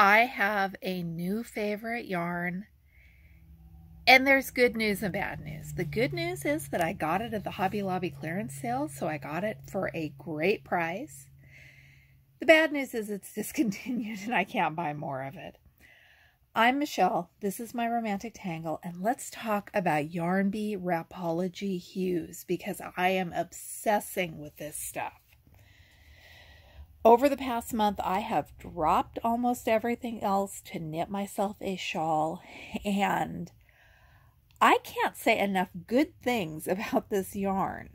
I have a new favorite yarn. And there's good news and bad news. The good news is that I got it at the Hobby Lobby clearance sale, so I got it for a great price. The bad news is it's discontinued and I can't buy more of it. I'm Michelle. This is my romantic tangle, and let's talk about Yarn Wrapology hues because I am obsessing with this stuff. Over the past month, I have dropped almost everything else to knit myself a shawl, and I can't say enough good things about this yarn.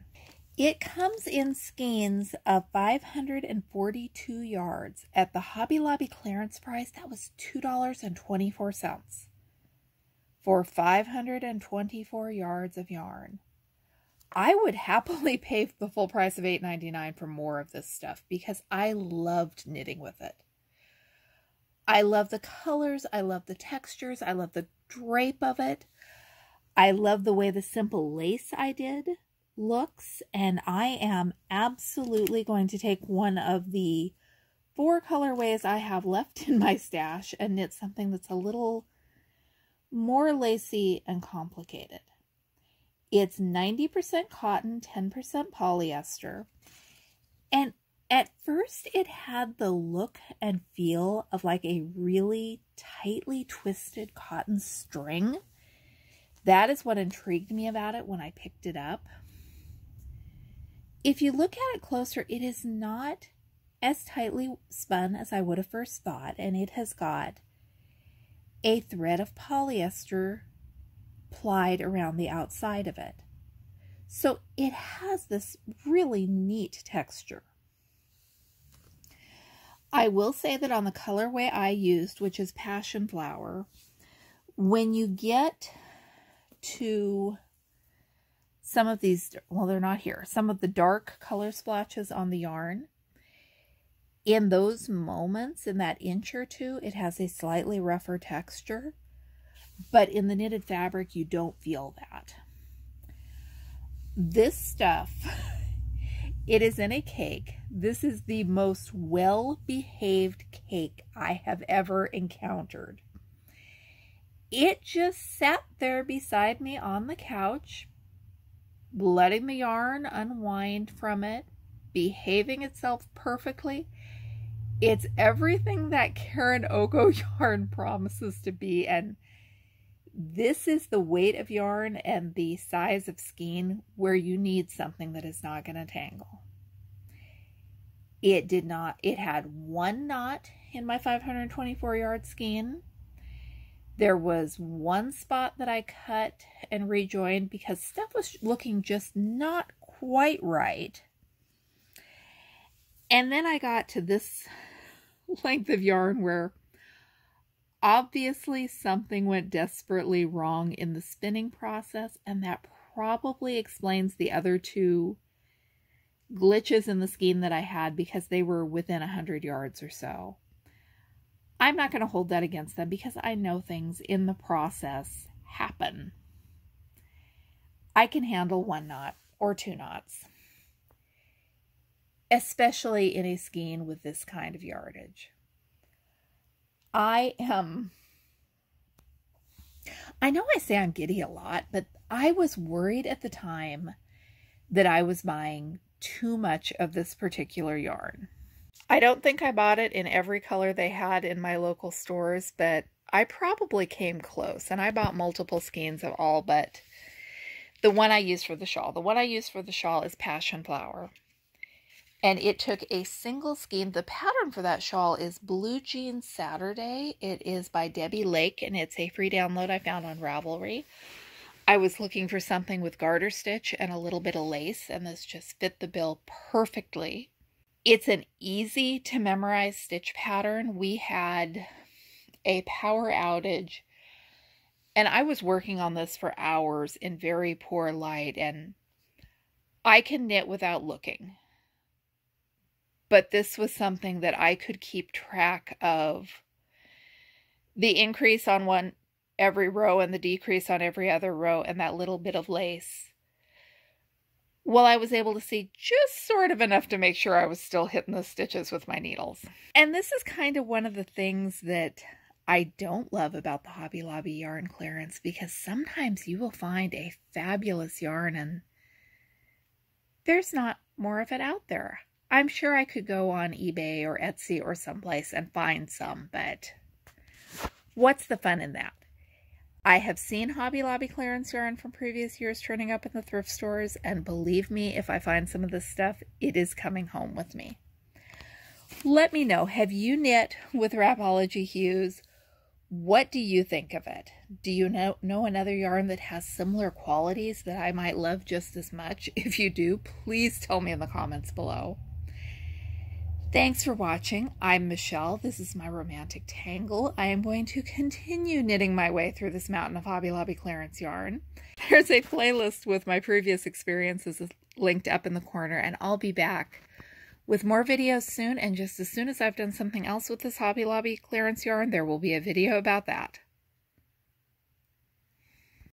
It comes in skeins of 542 yards. At the Hobby Lobby clearance price, that was $2.24 for 524 yards of yarn. I would happily pay the full price of $8.99 for more of this stuff because I loved knitting with it. I love the colors, I love the textures, I love the drape of it. I love the way the simple lace I did looks and I am absolutely going to take one of the four colorways I have left in my stash and knit something that's a little more lacy and complicated. It's 90% cotton, 10% polyester. And at first it had the look and feel of like a really tightly twisted cotton string. That is what intrigued me about it when I picked it up. If you look at it closer, it is not as tightly spun as I would have first thought, and it has got a thread of polyester plied around the outside of it. So it has this really neat texture. I will say that on the colorway I used, which is Passion Flower, when you get to some of these, well, they're not here, some of the dark color splotches on the yarn, in those moments, in that inch or two, it has a slightly rougher texture, but in the knitted fabric, you don't feel that. This stuff, it is in a cake. This is the most well-behaved cake I have ever encountered. It just sat there beside me on the couch, letting the yarn unwind from it, behaving itself perfectly. It's everything that Karen Ogo yarn promises to be, and this is the weight of yarn and the size of skein where you need something that is not going to tangle. It did not, it had one knot in my 524 yard skein. There was one spot that I cut and rejoined because stuff was looking just not quite right. And then I got to this length of yarn where obviously something went desperately wrong in the spinning process and that probably explains the other two glitches in the skein that I had because they were within a 100 yards or so. I'm not going to hold that against them because I know things in the process happen. I can handle one knot or two knots, especially in a skein with this kind of yardage. I am, I know I say I'm giddy a lot, but I was worried at the time that I was buying too much of this particular yarn. I don't think I bought it in every color they had in my local stores, but I probably came close. And I bought multiple skeins of all but the one I used for the shawl. The one I used for the shawl is Passion Flower. And it took a single skein. The pattern for that shawl is Blue Jean Saturday. It is by Debbie Lake, and it's a free download I found on Ravelry. I was looking for something with garter stitch and a little bit of lace, and this just fit the bill perfectly. It's an easy to memorize stitch pattern. We had a power outage and I was working on this for hours in very poor light and I can knit without looking. But this was something that I could keep track of the increase on one every row and the decrease on every other row and that little bit of lace well, I was able to see just sort of enough to make sure I was still hitting the stitches with my needles. And this is kind of one of the things that I don't love about the Hobby Lobby yarn clearance because sometimes you will find a fabulous yarn and there's not more of it out there. I'm sure I could go on eBay or Etsy or someplace and find some, but what's the fun in that? I have seen Hobby Lobby clearance yarn from previous years turning up in the thrift stores, and believe me, if I find some of this stuff, it is coming home with me. Let me know, have you knit with Wrapology Hues? What do you think of it? Do you know, know another yarn that has similar qualities that I might love just as much? If you do, please tell me in the comments below. Thanks for watching. I'm Michelle. This is my romantic tangle. I am going to continue knitting my way through this mountain of Hobby Lobby clearance yarn. There's a playlist with my previous experiences linked up in the corner, and I'll be back with more videos soon. And just as soon as I've done something else with this Hobby Lobby clearance yarn, there will be a video about that.